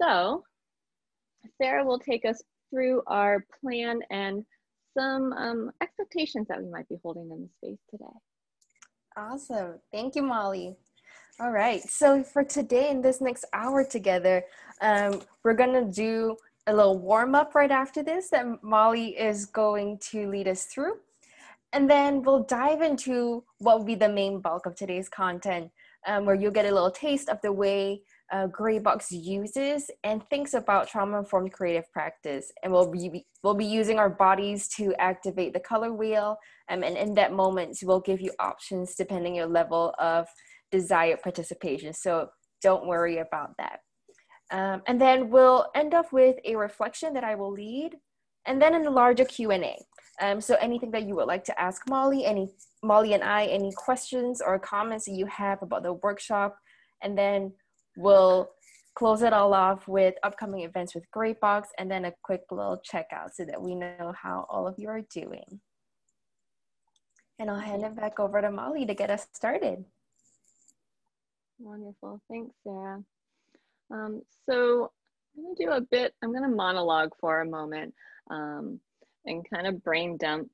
So Sarah will take us through our plan and some um, expectations that we might be holding in the space today. Awesome. Thank you, Molly. All right. So for today in this next hour together, um, we're going to do a little warm up right after this that Molly is going to lead us through. And then we'll dive into what will be the main bulk of today's content, um, where you'll get a little taste of the way uh, Grey Box uses and thinks about trauma-informed creative practice. And we'll be, we'll be using our bodies to activate the color wheel. Um, and in that moment, we'll give you options depending your level of desired participation. So don't worry about that. Um, and then we'll end up with a reflection that I will lead, and then in a larger Q&A. Um, so anything that you would like to ask Molly, any Molly and I, any questions or comments that you have about the workshop, and then we'll close it all off with upcoming events with Grey Box, and then a quick little checkout so that we know how all of you are doing. And I'll hand it back over to Molly to get us started. Wonderful. Thanks, Sarah. Um, so I'm going to do a bit, I'm going to monologue for a moment um, and kind of brain dump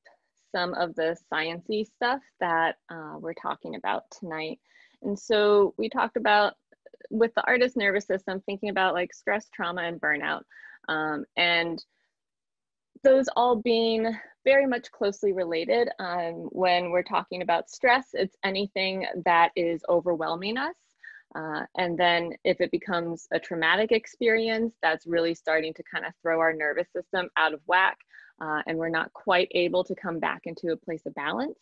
some of the sciencey stuff that uh, we're talking about tonight. And so we talked about with the artist nervous system, thinking about like stress, trauma, and burnout. Um, and those all being very much closely related. Um, when we're talking about stress, it's anything that is overwhelming us uh, and then if it becomes a traumatic experience, that's really starting to kind of throw our nervous system out of whack uh, and we're not quite able to come back into a place of balance.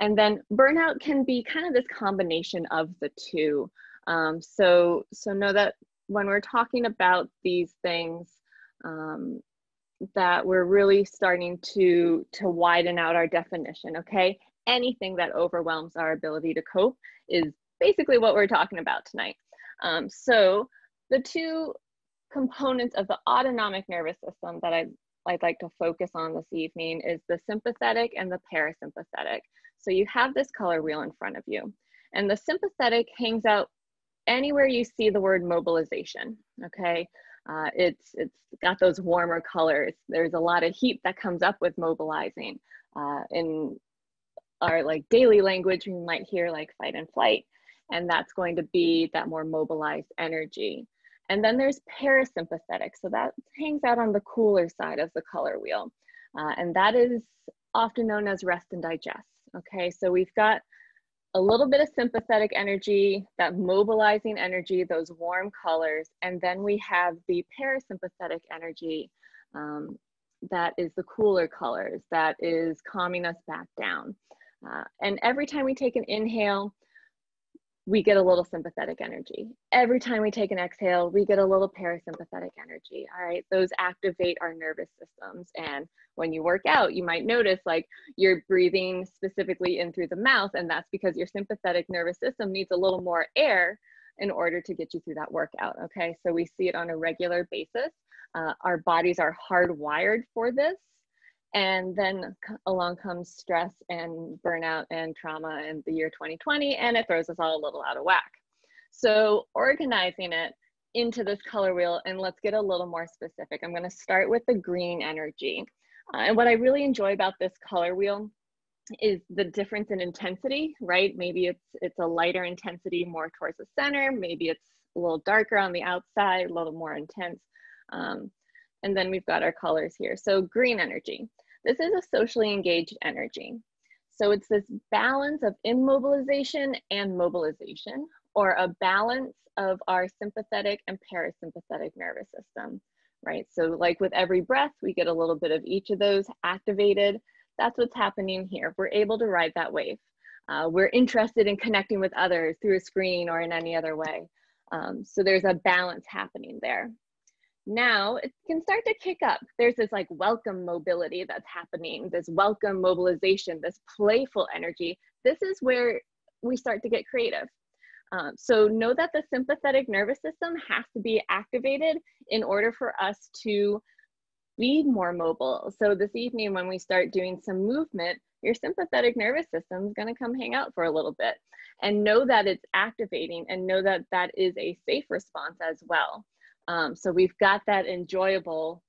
And then burnout can be kind of this combination of the two. Um, so, so know that when we're talking about these things, um, that we're really starting to to widen out our definition okay anything that overwhelms our ability to cope is basically what we're talking about tonight. Um, so the two components of the autonomic nervous system that I'd, I'd like to focus on this evening is the sympathetic and the parasympathetic. So you have this color wheel in front of you and the sympathetic hangs out anywhere you see the word mobilization, okay? Uh, it's, it's got those warmer colors. There's a lot of heat that comes up with mobilizing. Uh, in our like daily language, we might hear like fight and flight and that's going to be that more mobilized energy. And then there's parasympathetic, so that hangs out on the cooler side of the color wheel. Uh, and that is often known as rest and digest. Okay, so we've got a little bit of sympathetic energy, that mobilizing energy, those warm colors, and then we have the parasympathetic energy um, that is the cooler colors, that is calming us back down. Uh, and every time we take an inhale, we get a little sympathetic energy. Every time we take an exhale, we get a little parasympathetic energy. All right, those activate our nervous systems. And when you work out, you might notice like you're breathing specifically in through the mouth, and that's because your sympathetic nervous system needs a little more air in order to get you through that workout. Okay, so we see it on a regular basis. Uh, our bodies are hardwired for this. And then along comes stress and burnout and trauma in the year 2020, and it throws us all a little out of whack. So, organizing it into this color wheel, and let's get a little more specific. I'm going to start with the green energy. Uh, and what I really enjoy about this color wheel is the difference in intensity, right? Maybe it's it's a lighter intensity more towards the center, maybe it's a little darker on the outside, a little more intense. Um, and then we've got our colors here. So green energy. This is a socially engaged energy. So it's this balance of immobilization and mobilization, or a balance of our sympathetic and parasympathetic nervous system, right? So like with every breath, we get a little bit of each of those activated. That's what's happening here. We're able to ride that wave. Uh, we're interested in connecting with others through a screen or in any other way. Um, so there's a balance happening there now it can start to kick up. There's this like welcome mobility that's happening, this welcome mobilization, this playful energy. This is where we start to get creative. Um, so know that the sympathetic nervous system has to be activated in order for us to be more mobile. So this evening when we start doing some movement, your sympathetic nervous system is going to come hang out for a little bit and know that it's activating and know that that is a safe response as well. Um, so we've got that enjoyable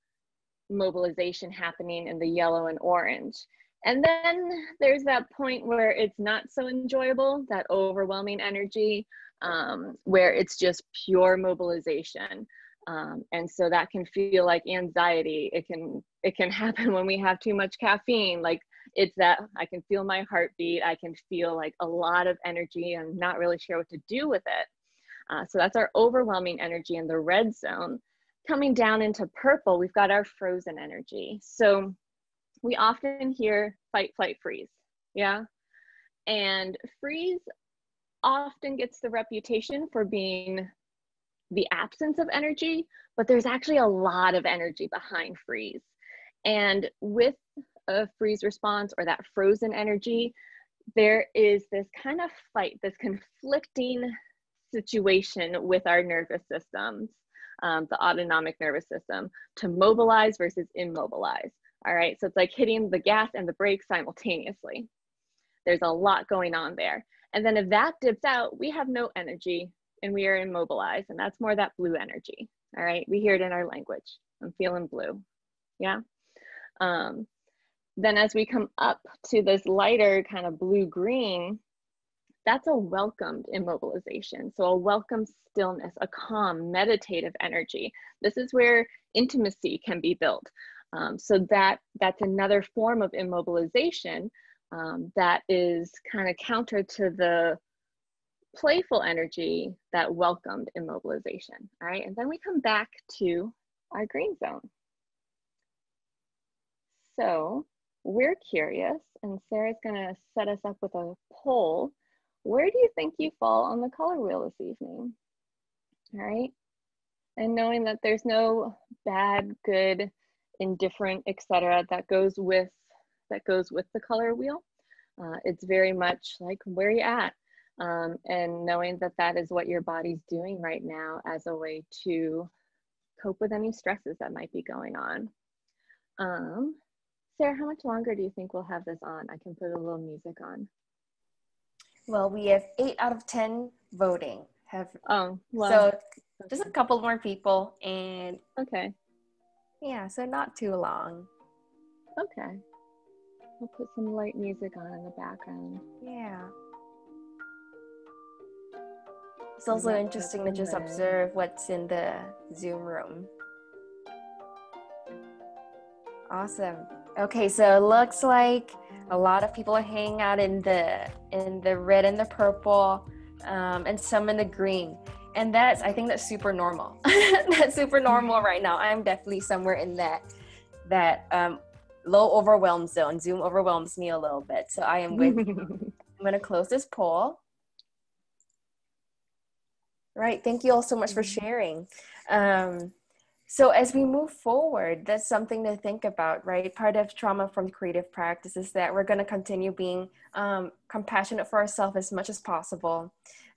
mobilization happening in the yellow and orange. And then there's that point where it's not so enjoyable, that overwhelming energy, um, where it's just pure mobilization. Um, and so that can feel like anxiety. It can it can happen when we have too much caffeine. Like it's that I can feel my heartbeat. I can feel like a lot of energy and not really sure what to do with it. Uh, so that's our overwhelming energy in the red zone. Coming down into purple, we've got our frozen energy. So we often hear fight, flight, freeze. Yeah. And freeze often gets the reputation for being the absence of energy, but there's actually a lot of energy behind freeze. And with a freeze response or that frozen energy, there is this kind of fight, this conflicting situation with our nervous systems, um, the autonomic nervous system, to mobilize versus immobilize. All right, so it's like hitting the gas and the brake simultaneously. There's a lot going on there. And then if that dips out, we have no energy and we are immobilized, and that's more that blue energy. All right, we hear it in our language. I'm feeling blue. Yeah. Um, then as we come up to this lighter kind of blue green, that's a welcomed immobilization. So a welcome stillness, a calm, meditative energy. This is where intimacy can be built. Um, so that that's another form of immobilization um, that is kind of counter to the playful energy that welcomed immobilization. All right, and then we come back to our green zone. So we're curious, and Sarah's gonna set us up with a poll. Where do you think you fall on the color wheel this evening? All right. And knowing that there's no bad, good, indifferent, etc., that goes with that goes with the color wheel. Uh, it's very much like where you at, um, and knowing that that is what your body's doing right now as a way to cope with any stresses that might be going on. Um, Sarah, how much longer do you think we'll have this on? I can put a little music on. Well, we have eight out of 10 voting. Have oh, well, so just a couple more people and okay. Yeah, so not too long. Okay. I'll put some light music on in the background. Yeah. It's also interesting to just observe what's in the Zoom room. Awesome. Okay, so it looks like a lot of people are hanging out in the in the red and the purple, um, and some in the green. And that's I think that's super normal. that's super normal right now. I'm definitely somewhere in that that um, low overwhelm zone. Zoom overwhelms me a little bit, so I am with. I'm gonna close this poll. Right. Thank you all so much for sharing. Um, so as we move forward, that's something to think about, right? Part of trauma-informed creative practice is that we're going to continue being um, compassionate for ourselves as much as possible.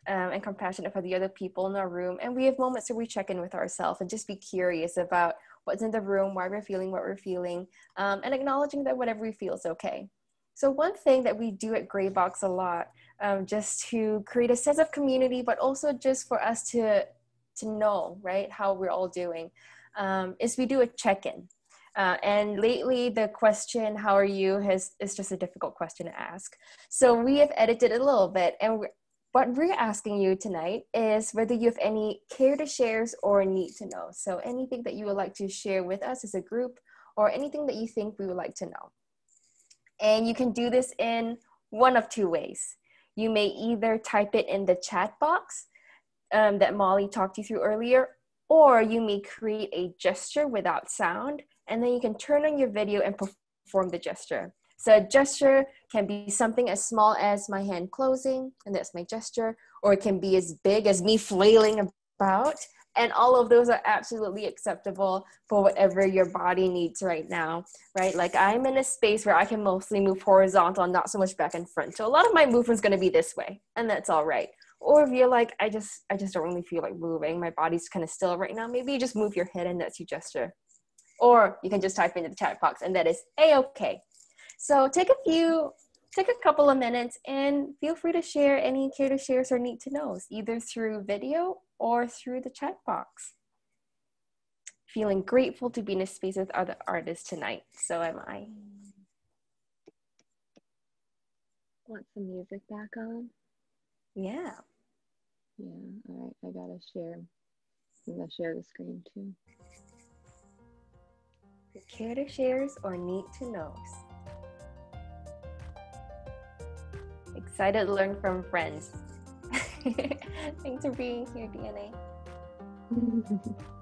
Um, and compassionate for the other people in our room. And we have moments where we check in with ourselves and just be curious about what's in the room, why we're feeling what we're feeling, um, and acknowledging that whatever we feel is okay. So, one thing that we do at Grey Box a lot, um, just to create a sense of community, but also just for us to to know, right, how we're all doing um, is we do a check-in. Uh, and lately, the question "How are you?" has is just a difficult question to ask. So we have edited it a little bit, and we're, what we're asking you tonight is whether you have any care to shares or need to know. So anything that you would like to share with us as a group, or anything that you think we would like to know. And you can do this in one of two ways. You may either type it in the chat box um, that Molly talked you through earlier, or you may create a gesture without sound, and then you can turn on your video and perform the gesture. So a gesture can be something as small as my hand closing, and that's my gesture, or it can be as big as me flailing about. And all of those are absolutely acceptable for whatever your body needs right now, right? Like I'm in a space where I can mostly move horizontal, not so much back and front. So a lot of my movement's gonna be this way, and that's all right or if you're like i just i just don't really feel like moving my body's kind of still right now maybe you just move your head and that's your gesture or you can just type into the chat box and that is a-okay so take a few take a couple of minutes and feel free to share any care to shares or need to knows either through video or through the chat box feeling grateful to be in a space with other artists tonight. So am I. Want some music back on? Yeah. Yeah, all right, I gotta share. I'm gonna share the screen too. Care to shares or need to knows. Excited to learn from friends. Thanks for being here, DNA.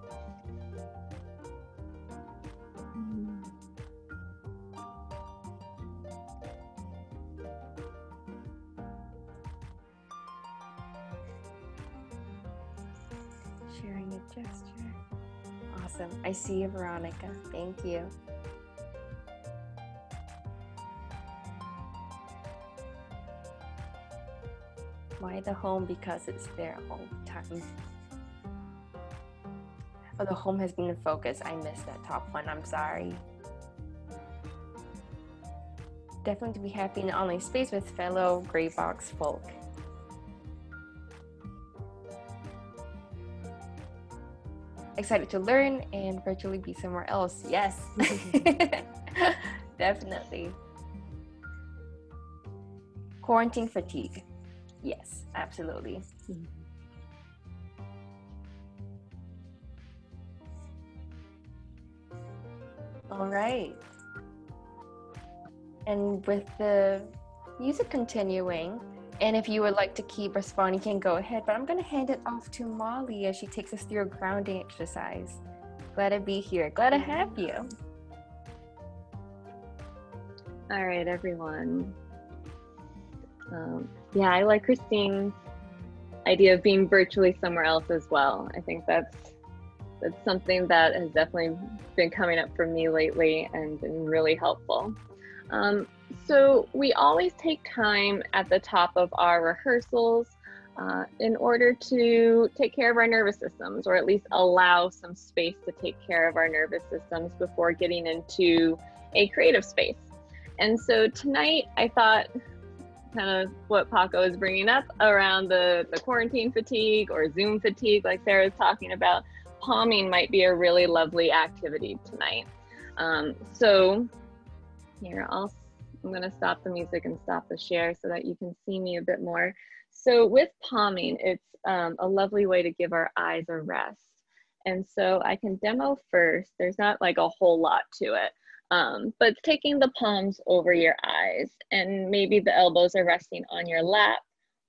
Awesome. I see you, Veronica. Thank you. Why the home? Because it's there all the time. Oh, the home has been in focus. I missed that top one. I'm sorry. Definitely to be happy in an online space with fellow grey box folk. Excited to learn and virtually be somewhere else. Yes, definitely. Quarantine fatigue. Yes, absolutely. Mm-hmm. All right. And with the music continuing, and if you would like to keep responding, you can go ahead. But I'm going to hand it off to Molly as she takes us through a grounding exercise. Glad to be here. Glad to have you. All right, everyone. Um, yeah, I like Christine's idea of being virtually somewhere else as well. I think that's that's something that has definitely been coming up for me lately and been really helpful. Um, so we always take time at the top of our rehearsals uh, in order to take care of our nervous systems, or at least allow some space to take care of our nervous systems before getting into a creative space. And so tonight I thought kind of what Paco is bringing up around the, the quarantine fatigue or Zoom fatigue, like Sarah's talking about, palming might be a really lovely activity tonight. Um, so here, I'll, I'm gonna stop the music and stop the share so that you can see me a bit more. So with palming, it's um, a lovely way to give our eyes a rest. And so I can demo first. There's not like a whole lot to it. Um, but taking the palms over your eyes and maybe the elbows are resting on your lap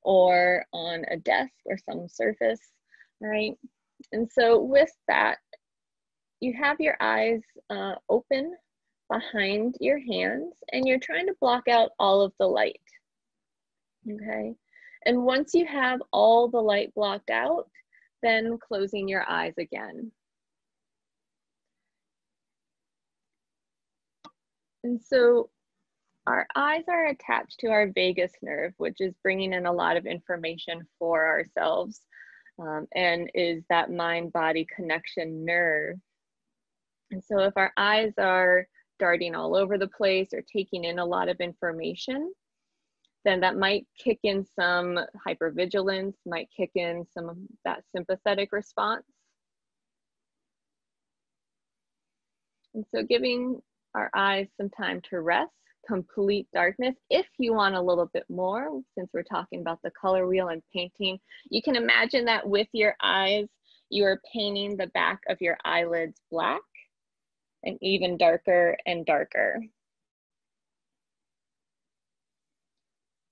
or on a desk or some surface, right? And so with that, you have your eyes uh, open behind your hands and you're trying to block out all of the light, okay? And once you have all the light blocked out, then closing your eyes again. And so our eyes are attached to our vagus nerve, which is bringing in a lot of information for ourselves um, and is that mind body connection nerve. And so if our eyes are darting all over the place or taking in a lot of information, then that might kick in some hypervigilance, might kick in some of that sympathetic response. And so giving our eyes some time to rest, complete darkness. If you want a little bit more, since we're talking about the color wheel and painting, you can imagine that with your eyes, you are painting the back of your eyelids black and even darker and darker.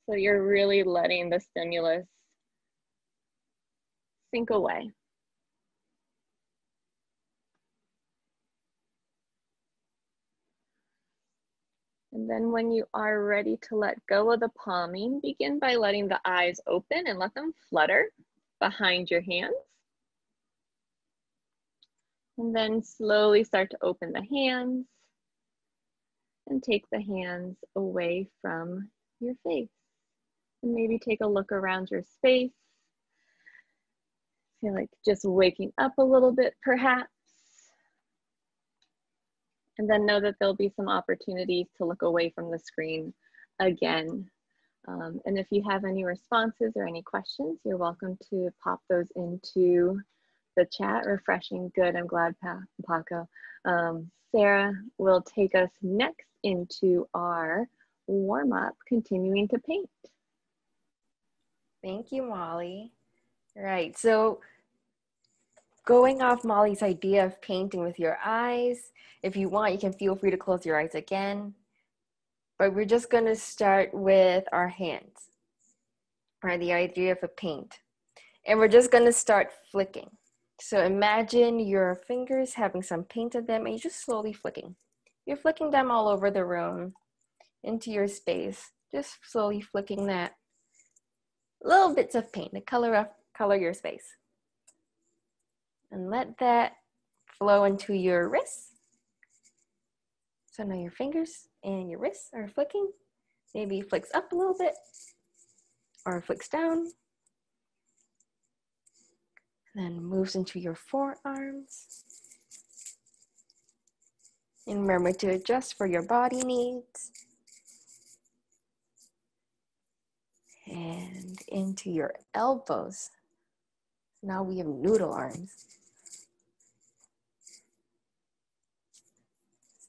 So you're really letting the stimulus sink away. And then when you are ready to let go of the palming, begin by letting the eyes open and let them flutter behind your hands. And then slowly start to open the hands and take the hands away from your face. And maybe take a look around your space. Feel like just waking up a little bit perhaps and then know that there'll be some opportunities to look away from the screen again. Um, and if you have any responses or any questions, you're welcome to pop those into the chat. Refreshing. Good. I'm glad, pa Paco. Um, Sarah will take us next into our warm up, continuing to paint. Thank you, Molly. Right. So, going off Molly's idea of painting with your eyes, if you want, you can feel free to close your eyes again. But we're just going to start with our hands, or the idea of a paint. And we're just going to start flicking. So imagine your fingers having some paint on them and you're just slowly flicking. You're flicking them all over the room into your space, just slowly flicking that little bits of paint to color up, color your space. And let that flow into your wrists. So now your fingers and your wrists are flicking. Maybe flicks up a little bit or flicks down then moves into your forearms. And remember to adjust for your body needs. And into your elbows. Now we have noodle arms.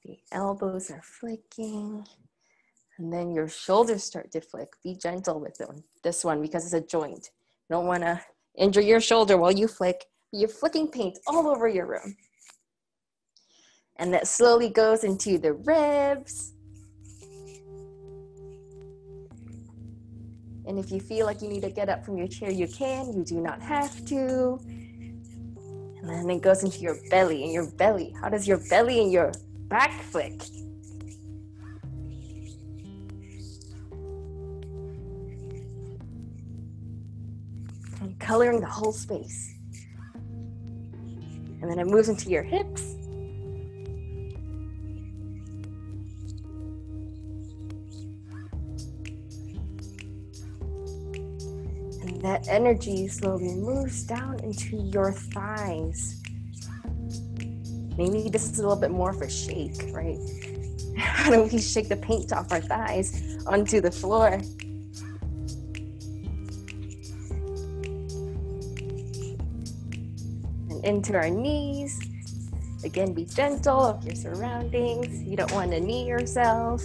The elbows are flicking. And then your shoulders start to flick. Be gentle with them. This one because it's a joint. You don't want to injure your shoulder while you flick. You're flicking paint all over your room. And that slowly goes into the ribs. And if you feel like you need to get up from your chair, you can. You do not have to. And then it goes into your belly and your belly. How does your belly and your back flick? Coloring the whole space. And then it moves into your hips. And that energy slowly moves down into your thighs. Maybe this is a little bit more of a shake, right? How do we shake the paint off our thighs onto the floor? Into our knees. Again, be gentle of your surroundings. You don't want to knee yourself.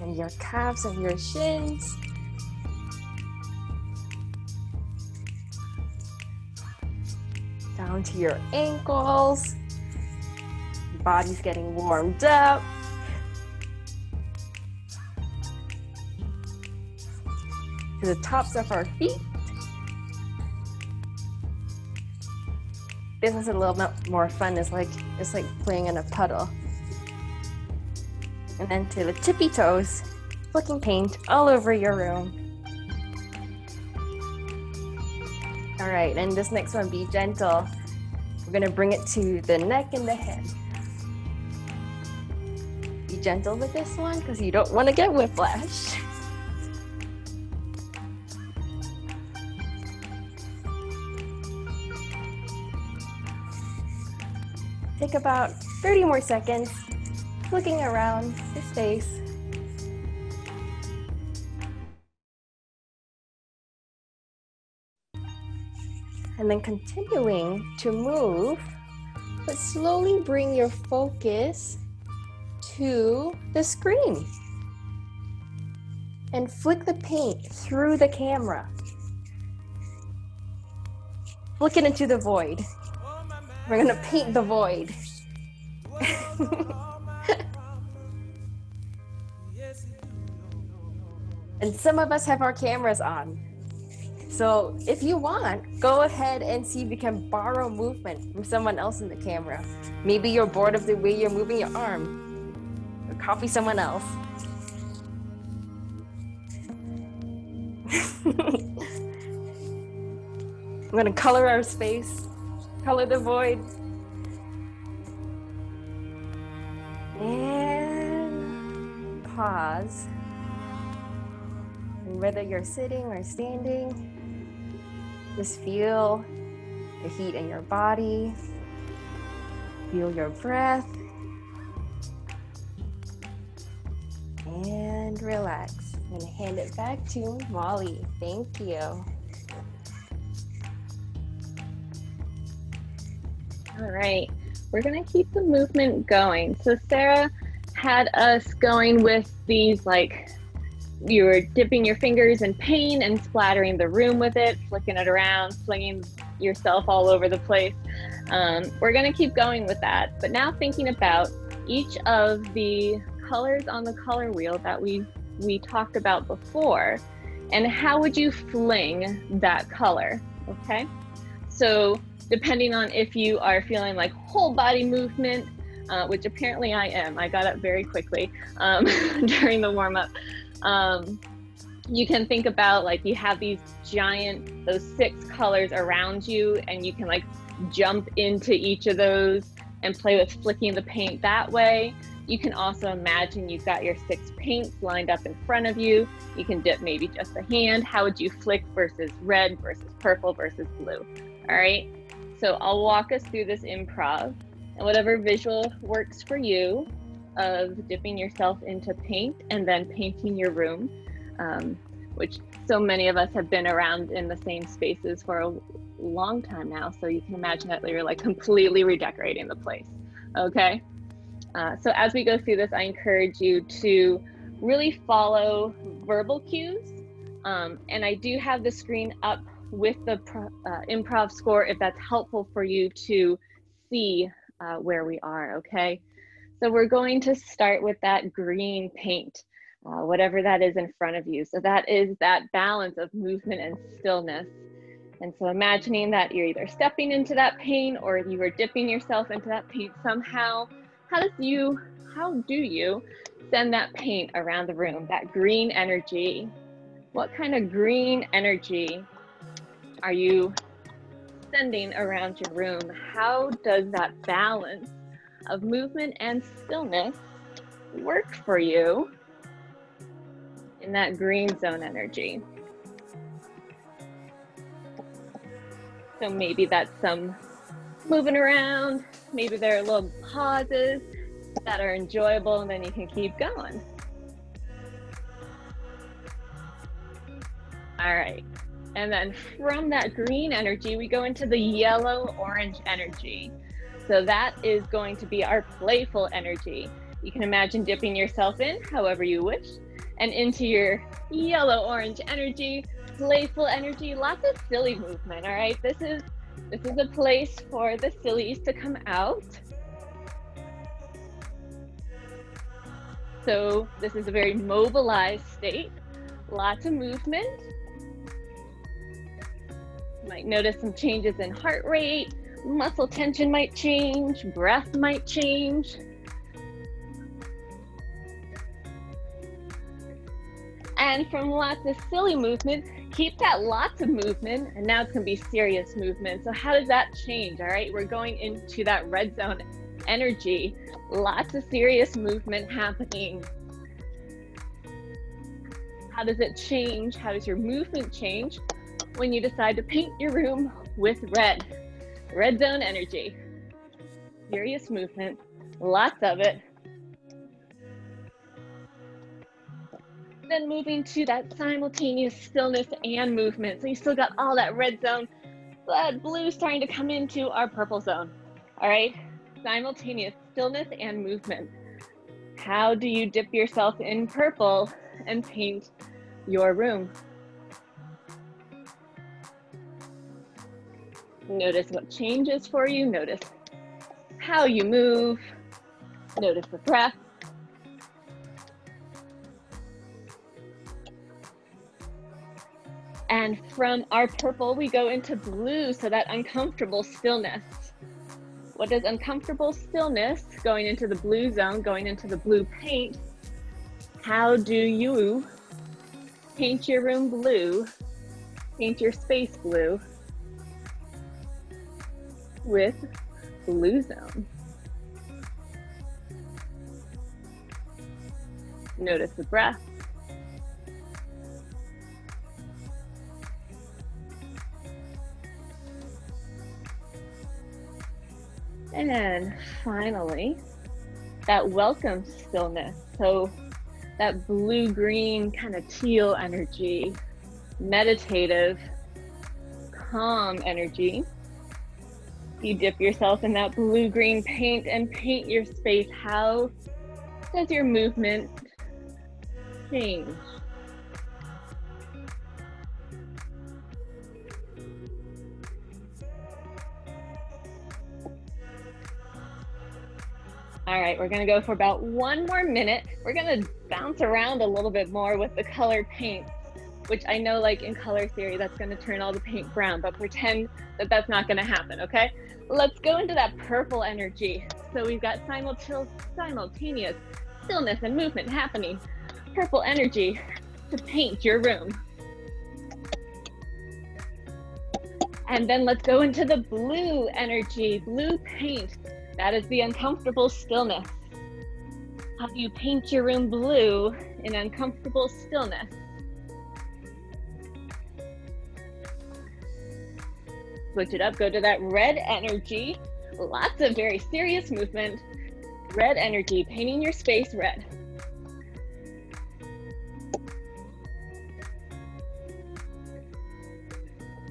And your calves and your shins. Down to your ankles. Body's getting warmed up. The tops of our feet. This is a little bit more fun. It's like it's like playing in a puddle. And then to the tippy toes, flicking paint all over your room. All right, and this next one, be gentle. We're gonna bring it to the neck and the head. Be gentle with this one because you don't want to get whiplash. Take about 30 more seconds looking around the space. And then continuing to move, but slowly bring your focus to the screen. And flick the paint through the camera. Flick it into the void. We're gonna paint the void. and some of us have our cameras on. So if you want, go ahead and see if you can borrow movement from someone else in the camera. Maybe you're bored of the way you're moving your arm. Or copy someone else. I'm gonna color our space color the void. And pause. And whether you're sitting or standing, just feel the heat in your body. Feel your breath. And relax. I'm gonna hand it back to Molly. Thank you. All right, we're gonna keep the movement going. So Sarah had us going with these like you were dipping your fingers in paint and splattering the room with it, flicking it around, flinging yourself all over the place. Um, we're going to keep going with that. But now thinking about each of the colors on the color wheel that we we talked about before, and how would you fling that color? Okay, so depending on if you are feeling like whole body movement, uh, which apparently I am, I got up very quickly um, during the warm up. Um, you can think about like you have these giant, those six colors around you, and you can like jump into each of those and play with flicking the paint that way. You can also imagine you've got your six paints lined up in front of you. You can dip maybe just a hand. How would you flick versus red versus purple versus blue? All right. So I'll walk us through this improv and whatever visual works for you of dipping yourself into paint and then painting your room, um, which so many of us have been around in the same spaces for a long time now. So you can imagine that you're like completely redecorating the place. Okay. Uh, so as we go through this, I encourage you to really follow verbal cues. Um, and I do have the screen up with the uh, improv score if that's helpful for you to see uh, where we are, okay? So we're going to start with that green paint, uh, whatever that is in front of you. So that is that balance of movement and stillness. And so imagining that you're either stepping into that paint or you are dipping yourself into that paint somehow. How does you, how do you send that paint around the room, that green energy? What kind of green energy are you sending around your room? How does that balance of movement and stillness work for you in that green zone energy. So maybe that's some moving around, maybe there are little pauses that are enjoyable, and then you can keep going. All right. And then from that green energy, we go into the yellow orange energy. So that is going to be our playful energy. You can imagine dipping yourself in however you wish and into your yellow orange energy, playful energy, lots of silly movement, all right? This is this is a place for the sillies to come out. So this is a very mobilized state, lots of movement. Might notice some changes in heart rate, muscle tension might change, breath might change. And from lots of silly movement, keep that lots of movement, and now it's gonna be serious movement. So how does that change? All right, we're going into that red zone energy, lots of serious movement happening. How does it change? How does your movement change when you decide to paint your room with red? Red zone energy. Furious movement, lots of it. Then moving to that simultaneous stillness and movement. So you still got all that red zone, but blue starting to come into our purple zone. All right, simultaneous stillness and movement. How do you dip yourself in purple and paint your room? Notice what changes for you. Notice how you move. Notice the breath. And from our purple, we go into blue, so that uncomfortable stillness. What is uncomfortable stillness going into the blue zone, going into the blue paint? How do you paint your room blue, paint your space blue? With Blue Zone. Notice the breath. And then finally, that welcome stillness. So that blue green kind of teal energy, meditative, calm energy. You dip yourself in that blue green paint and paint your space. How does your movement change? All right, we're gonna go for about one more minute. We're gonna bounce around a little bit more with the colored paint, which I know like in color theory, that's gonna turn all the paint brown, but pretend that that's not gonna happen, okay? Let's go into that purple energy. So we've got simultaneous stillness and movement happening. Purple energy to paint your room. And then let's go into the blue energy, blue paint that is the uncomfortable stillness. How do you paint your room blue in uncomfortable stillness? Switch it up, go to that red energy. Lots of very serious movement. Red energy, painting your space red.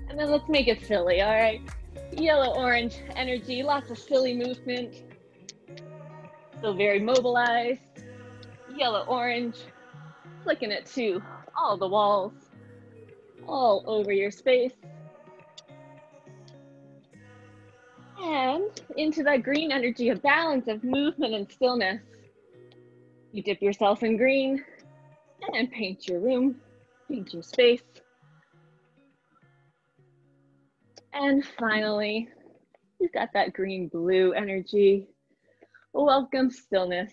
And then let's make it silly, all right? yellow orange energy, lots of silly movement. Still very mobilized. Yellow orange, flicking it to all the walls, all over your space. And into that green energy of balance, of movement and stillness. You dip yourself in green and paint your room, paint your space. And finally, you've got that green blue energy. Welcome stillness.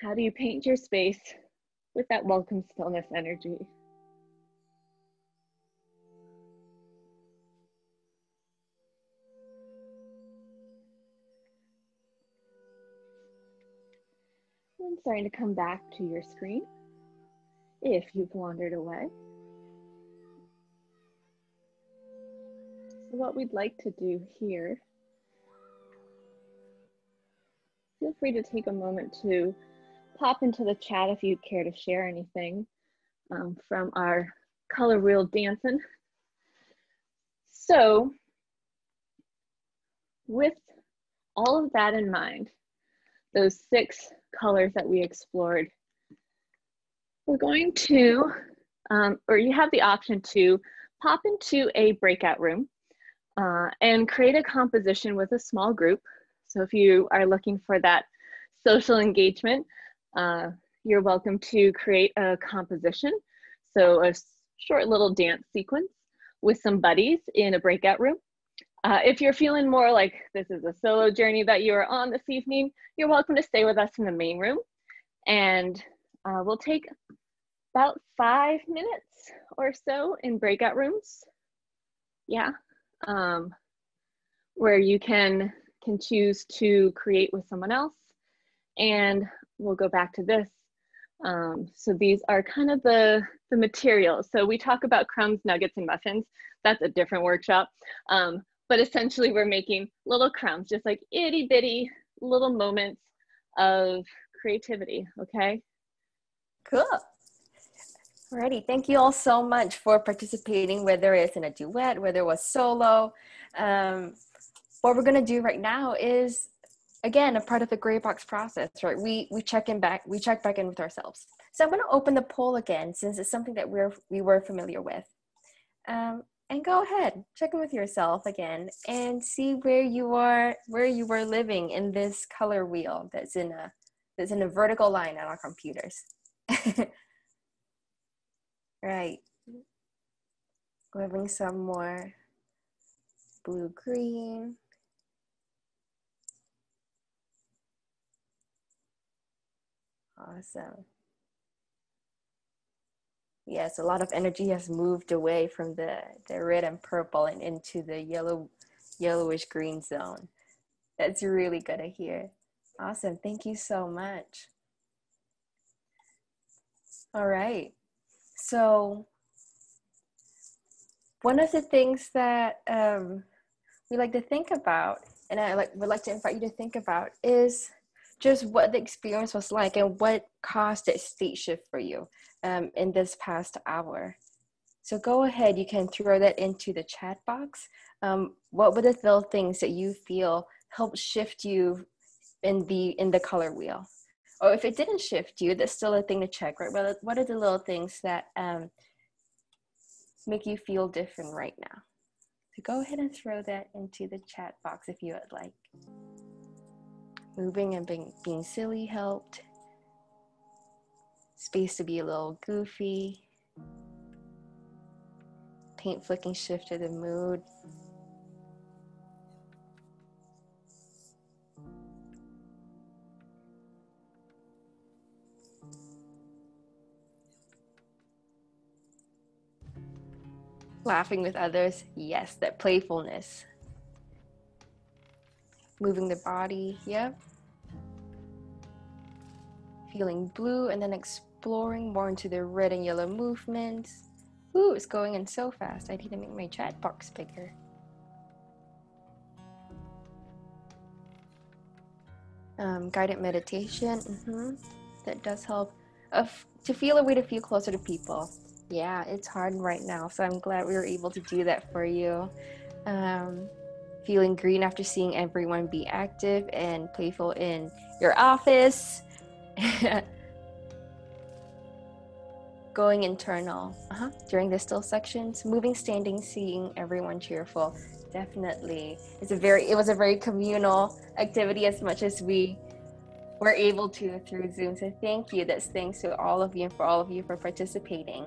How do you paint your space with that welcome stillness energy? I'm starting to come back to your screen if you've wandered away. So what we'd like to do here, feel free to take a moment to pop into the chat if you care to share anything um, from our color wheel dancing. So with all of that in mind, those six colors that we explored, we're going to, um, or you have the option to pop into a breakout room uh, and create a composition with a small group. So if you are looking for that social engagement, uh, you're welcome to create a composition. So a short little dance sequence with some buddies in a breakout room. Uh, if you're feeling more like this is a solo journey that you are on this evening, you're welcome to stay with us in the main room. And uh, we'll take about five minutes or so in breakout rooms. Yeah, um, where you can can choose to create with someone else. And we'll go back to this. Um, so these are kind of the, the materials. So we talk about crumbs, nuggets, and muffins. That's a different workshop. Um, but essentially we're making little crumbs, just like itty bitty little moments of creativity, okay? Cool. Alrighty, thank you all so much for participating, whether it's in a duet, whether it was solo. Um, what we're gonna do right now is, again, a part of the grey box process, right? We we check in back, we check back in with ourselves. So I'm gonna open the poll again, since it's something that we're we were familiar with. Um, and go ahead, check in with yourself again, and see where you are, where you were living in this color wheel that's in a that's in a vertical line on our computers. Right. Grabbing some more blue green. Awesome. Yes, a lot of energy has moved away from the, the red and purple and into the yellow, yellowish green zone. That's really good to hear. Awesome. Thank you so much. All right. So, one of the things that um, we like to think about, and I like, would like to invite you to think about, is just what the experience was like and what caused that state shift for you um, in this past hour. So go ahead, you can throw that into the chat box. Um, what were the little things that you feel helped shift you in the in the color wheel? Or if it didn't shift you, that's still a thing to check, right? Well, what are the little things that um, make you feel different right now? So go ahead and throw that into the chat box if you would like. Moving and being, being silly helped. Space to be a little goofy. Paint flicking shifted the mood. Laughing with others, yes, that playfulness. Moving the body, yep. Feeling blue and then exploring more into the red and yellow movements. Ooh, it's going in so fast. I need to make my chat box bigger. Um, guided meditation, mm-hmm. that does help. Uh, to feel a way to feel closer to people. Yeah, it's hard right now, so I'm glad we were able to do that for you. Um, feeling green after seeing everyone be active and playful in your office. going internal uh-huh. during the still sections moving standing seeing everyone cheerful. Definitely. It's a very it was a very communal activity as much as we were able to through zoom. So thank you. That's thanks to all of you and for all of you for participating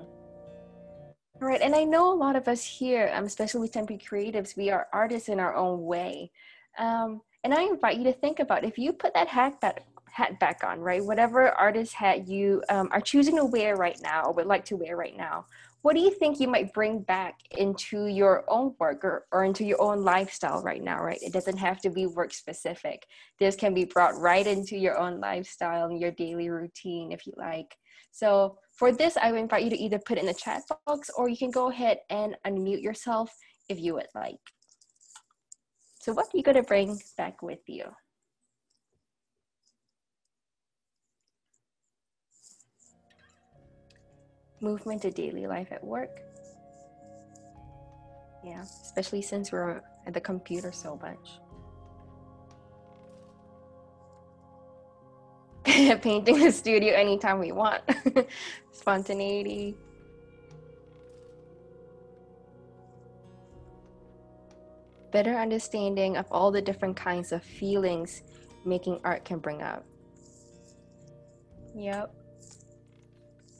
all right and i know a lot of us here um, especially with tempe creatives we are artists in our own way um, and i invite you to think about if you put that hat back hat back on, right? Whatever artist hat you um, are choosing to wear right now or would like to wear right now, what do you think you might bring back into your own work or, or into your own lifestyle right now, right? It doesn't have to be work specific. This can be brought right into your own lifestyle and your daily routine if you like. So for this, I would invite you to either put it in the chat box or you can go ahead and unmute yourself if you would like. So what are you going to bring back with you? movement to daily life at work. Yeah, especially since we're at the computer so much. Painting the studio anytime we want. Spontaneity. Better understanding of all the different kinds of feelings making art can bring up. Yep.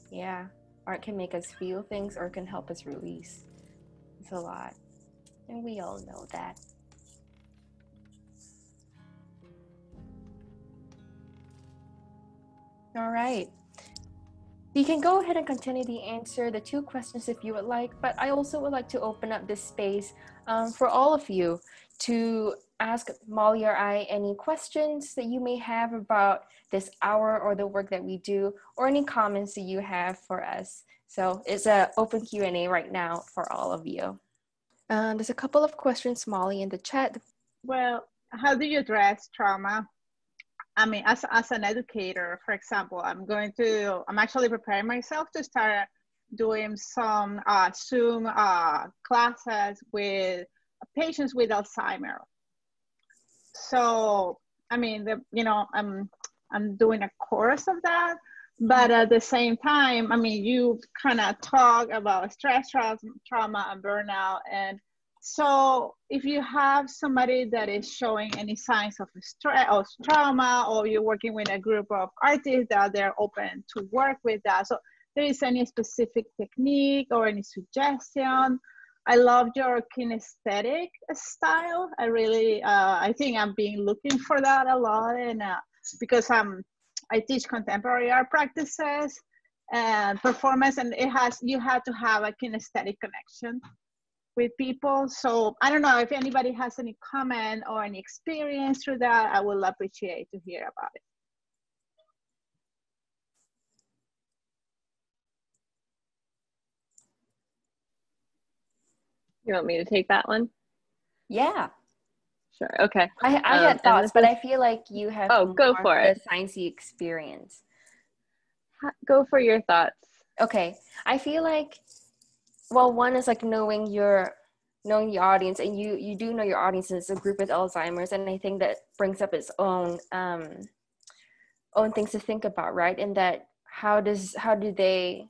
Yeah. Art can make us feel things or can help us release. It's a lot. And we all know that. All right. You can go ahead and continue to answer the two questions if you would like, but I also would like to open up this space um, for all of you to ask Molly or I any questions that you may have about this hour or the work that we do, or any comments that you have for us. So it's an open Q&A right now for all of you. Uh, there's a couple of questions, Molly, in the chat. Well, how do you address trauma? I mean, as, as an educator, for example, I'm going to, I'm actually preparing myself to start doing some uh, Zoom uh, classes with patients with Alzheimer. So, I mean, the, you know, I'm I'm doing a course of that, but at the same time, I mean, you kind of talk about stress, tra- trauma, and burnout, and so if you have somebody that is showing any signs of stress or trauma, or you're working with a group of artists that they're open to work with that, so there is any specific technique or any suggestion I love your kinesthetic style. I really, uh, I think I'm being looking for that a lot, and uh, because I'm, I teach contemporary art practices and performance, and it has you have to have a kinesthetic connection with people. So I don't know if anybody has any comment or any experience through that. I will appreciate to hear about it. You want me to take that one? Yeah. Sure. Okay. I, I Um, had thoughts, but is- I feel like you have Oh, go more for of it. the sciencey experience. Go for your thoughts. Okay, I feel like, well, one is like knowing your knowing the audience, and you you do know your audience is a group with Alzheimer's, and I think that brings up its own um own things to think about, right? And that how does how do they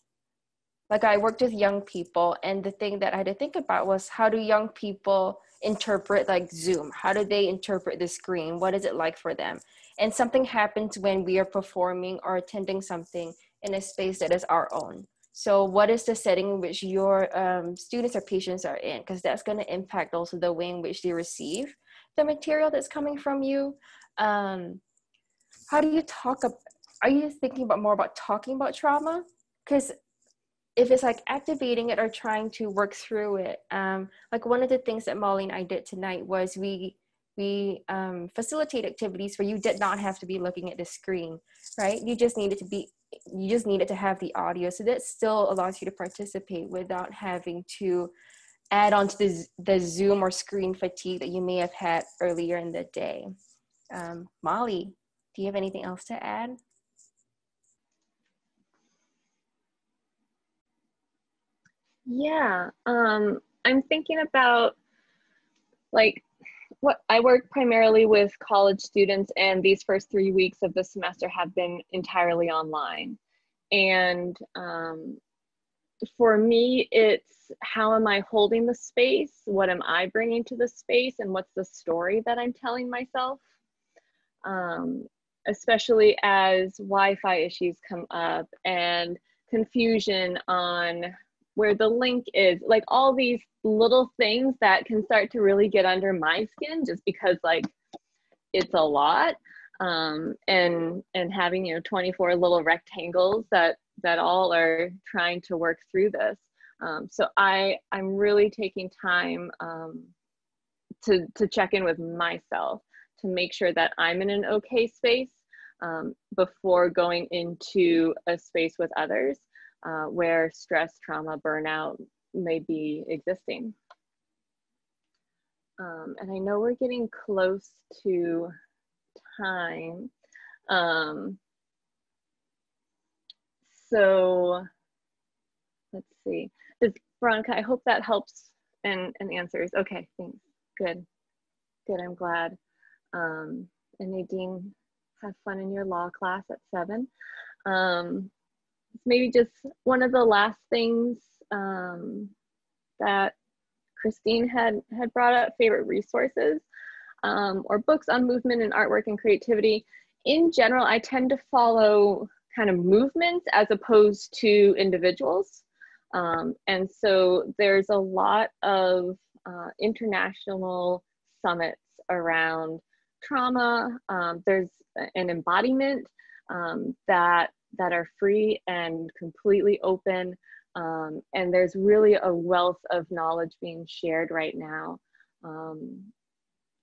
like I worked with young people, and the thing that I had to think about was how do young people interpret like Zoom? How do they interpret the screen? What is it like for them? And something happens when we are performing or attending something in a space that is our own. So, what is the setting in which your um, students or patients are in? Because that's going to impact also the way in which they receive the material that's coming from you. Um, how do you talk? Ab- are you thinking about more about talking about trauma? Because if it's like activating it or trying to work through it, um, like one of the things that Molly and I did tonight was we we um, facilitate activities where you did not have to be looking at the screen, right? You just needed to be you just needed to have the audio so that still allows you to participate without having to add on to the, the zoom or screen fatigue that you may have had earlier in the day um, molly do you have anything else to add Yeah. Um, I'm thinking about like what I work primarily with college students, and these first three weeks of the semester have been entirely online. And um, for me, it's how am I holding the space? What am I bringing to the space? And what's the story that I'm telling myself? Um, especially as Wi Fi issues come up and confusion on where the link is, like all these little things that can start to really get under my skin just because, like, it's a lot um, and and having you know 24 little rectangles that that all are trying to work through this. Um, so i i'm really taking time um, to to check in with myself to make sure that i'm in an okay space um, before going into a space with others uh, where stress trauma burnout may be existing um, and i know we're getting close to time. Um, so let's see. Does Veronica, I hope that helps and, and answers. Okay, thanks. Good. Good, I'm glad. Um, and Nadine, have fun in your law class at seven. Um, maybe just one of the last things um, that Christine had, had brought up, favorite resources um, or books on movement and artwork and creativity. In general, I tend to follow kind of movements as opposed to individuals. Um, and so there's a lot of uh, international summits around trauma. Um, there's an embodiment um, that that are free and completely open. Um, and there's really a wealth of knowledge being shared right now. Um,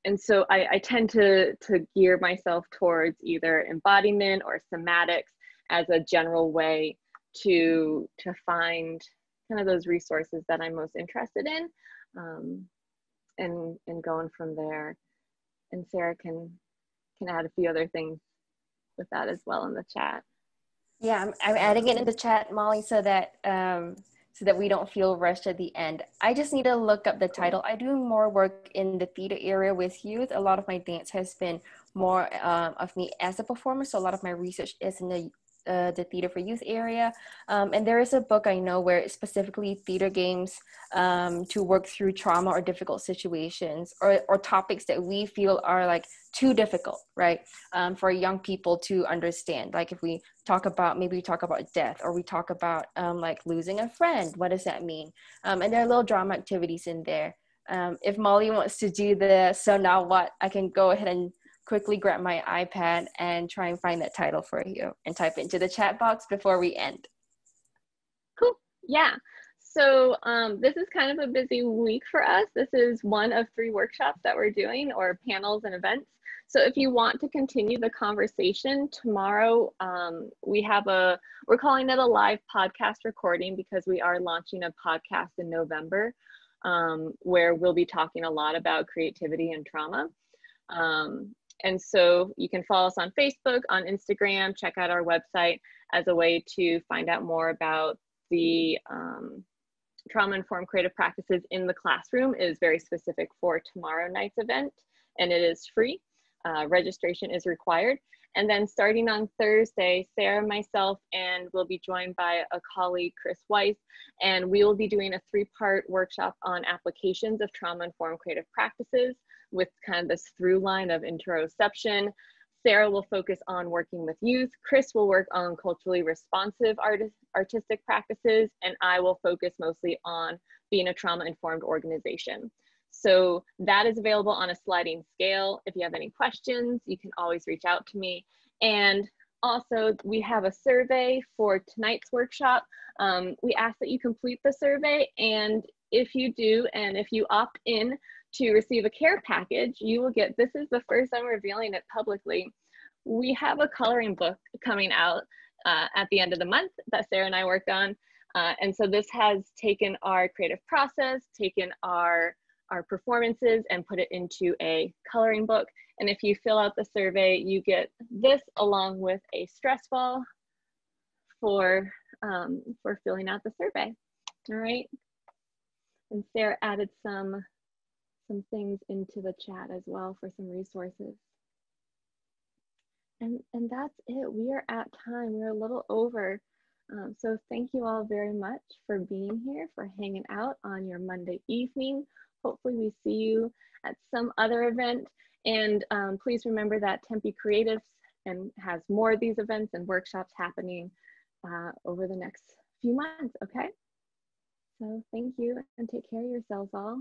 and so I, I tend to, to gear myself towards either embodiment or somatics as a general way to, to find kind of those resources that I'm most interested in um, and, and going from there. And Sarah can, can add a few other things with that as well in the chat. Yeah i'm, I'm adding it in the chat molly so that um, so that we don't feel rushed at the end. I just need to look up the title. I do more work in the theater area with youth. A lot of my dance has been more um, of me as a performer, so a lot of my research is in the uh, the theater for youth area. Um, and there is a book I know where specifically theater games um, to work through trauma or difficult situations or, or topics that we feel are like too difficult, right? Um, for young people to understand. Like if we talk about, maybe we talk about death or we talk about um, like losing a friend, what does that mean? Um, and there are little drama activities in there. Um, if Molly wants to do the so now what, I can go ahead and quickly grab my iPad and try and find that title for you and type into the chat box before we end. Cool. Yeah. So um, this is kind of a busy week for us. This is one of three workshops that we're doing or panels and events. So if you want to continue the conversation tomorrow, um, we have a, we're calling it a live podcast recording because we are launching a podcast in November um, where we'll be talking a lot about creativity and trauma. Um, and so you can follow us on Facebook, on Instagram, check out our website as a way to find out more about the um, trauma informed creative practices in the classroom is very specific for tomorrow night's event and it is free. Uh, registration is required. And then starting on Thursday, Sarah, myself, and we'll be joined by a colleague, Chris Weiss, and we will be doing a three-part workshop on applications of trauma-informed creative practices with kind of this through line of interoception. Sarah will focus on working with youth. Chris will work on culturally responsive artist, artistic practices, and I will focus mostly on being a trauma-informed organization. So that is available on a sliding scale. If you have any questions, you can always reach out to me. And also, we have a survey for tonight's workshop. Um, we ask that you complete the survey, and if you do, and if you opt in to receive a care package, you will get this is the first time revealing it publicly. We have a coloring book coming out uh, at the end of the month that Sarah and I worked on. Uh, and so this has taken our creative process, taken our our performances and put it into a coloring book. And if you fill out the survey, you get this along with a stress ball for, um, for filling out the survey. All right. And Sarah added some, some things into the chat as well for some resources. And, and that's it. We are at time. We're a little over. Um, so thank you all very much for being here, for hanging out on your Monday evening. Hopefully we see you at some other event. And um, please remember that Tempe Creatives and has more of these events and workshops happening uh, over the next few months, okay? So thank you and take care of yourselves all.